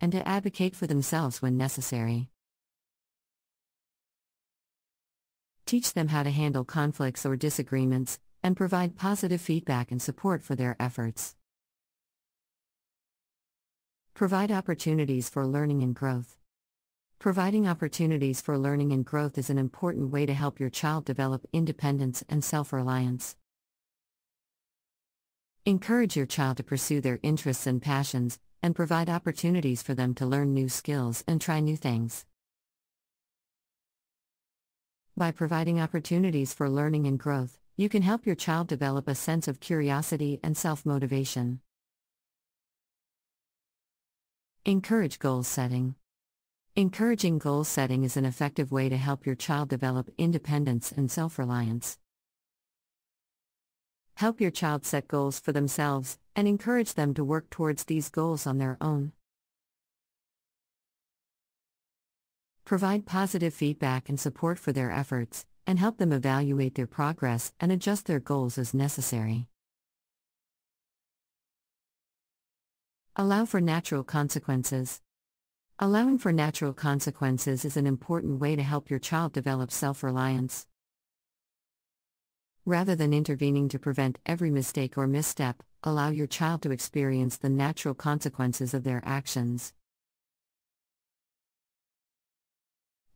and to advocate for themselves when necessary. Teach them how to handle conflicts or disagreements, and provide positive feedback and support for their efforts. Provide opportunities for learning and growth. Providing opportunities for learning and growth is an important way to help your child develop independence and self reliance. Encourage your child to pursue their interests and passions, and provide opportunities for them to learn new skills and try new things. By providing opportunities for learning and growth, you can help your child develop a sense of curiosity and self motivation. Encourage goal setting. Encouraging goal setting is an effective way to help your child develop independence and self reliance. Help your child set goals for themselves and encourage them to work towards these goals on their own. Provide positive feedback and support for their efforts, and help them evaluate their progress and adjust their goals as necessary. Allow for natural consequences. Allowing for natural consequences is an important way to help your child develop self reliance. Rather than intervening to prevent every mistake or misstep, allow your child to experience the natural consequences of their actions.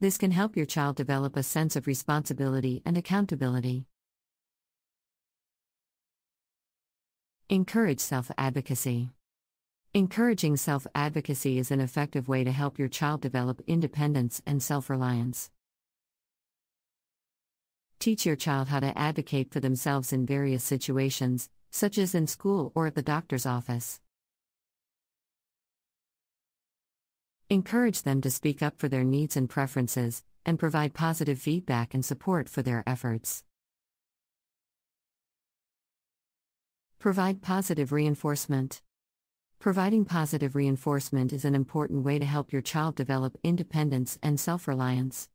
This can help your child develop a sense of responsibility and accountability. Encourage self advocacy. Encouraging self advocacy is an effective way to help your child develop independence and self reliance. Teach your child how to advocate for themselves in various situations, such as in school or at the doctor's office. Encourage them to speak up for their needs and preferences, and provide positive feedback and support for their efforts. Provide positive reinforcement. Providing positive reinforcement is an important way to help your child develop independence and self reliance.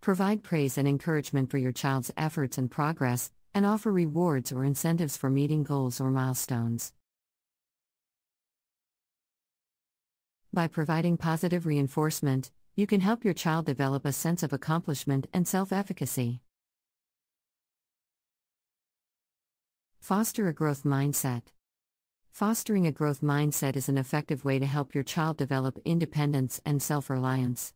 Provide praise and encouragement for your child's efforts and progress, and offer rewards or incentives for meeting goals or milestones. By providing positive reinforcement, you can help your child develop a sense of accomplishment and self efficacy. Foster a growth mindset. Fostering a growth mindset is an effective way to help your child develop independence and self reliance.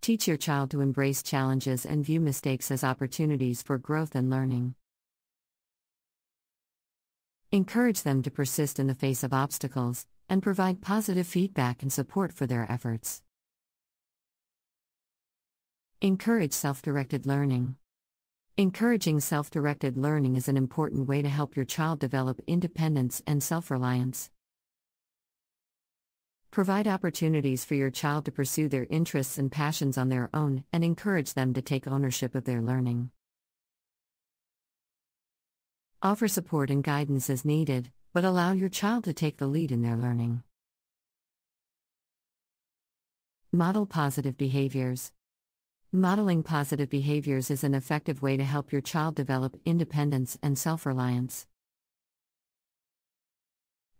Teach your child to embrace challenges and view mistakes as opportunities for growth and learning. Encourage them to persist in the face of obstacles, and provide positive feedback and support for their efforts. Encourage self directed learning. Encouraging self directed learning is an important way to help your child develop independence and self reliance. Provide opportunities for your child to pursue their interests and passions on their own and encourage them to take ownership of their learning. Offer support and guidance as needed, but allow your child to take the lead in their learning. Model positive behaviors. Modeling positive behaviors is an effective way to help your child develop independence and self reliance.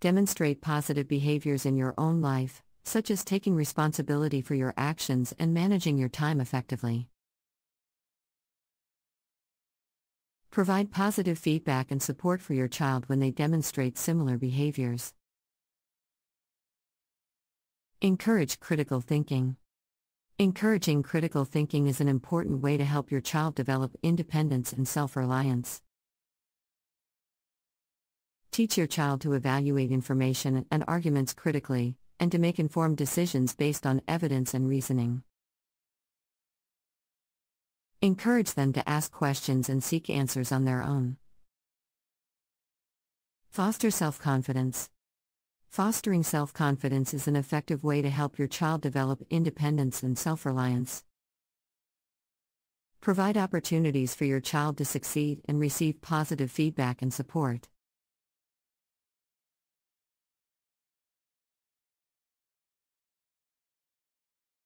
Demonstrate positive behaviors in your own life, such as taking responsibility for your actions and managing your time effectively. Provide positive feedback and support for your child when they demonstrate similar behaviors. Encourage critical thinking. Encouraging critical thinking is an important way to help your child develop independence and self reliance. Teach your child to evaluate information and arguments critically, and to make informed decisions based on evidence and reasoning. Encourage them to ask questions and seek answers on their own. Foster self confidence. Fostering self confidence is an effective way to help your child develop independence and self reliance. Provide opportunities for your child to succeed and receive positive feedback and support.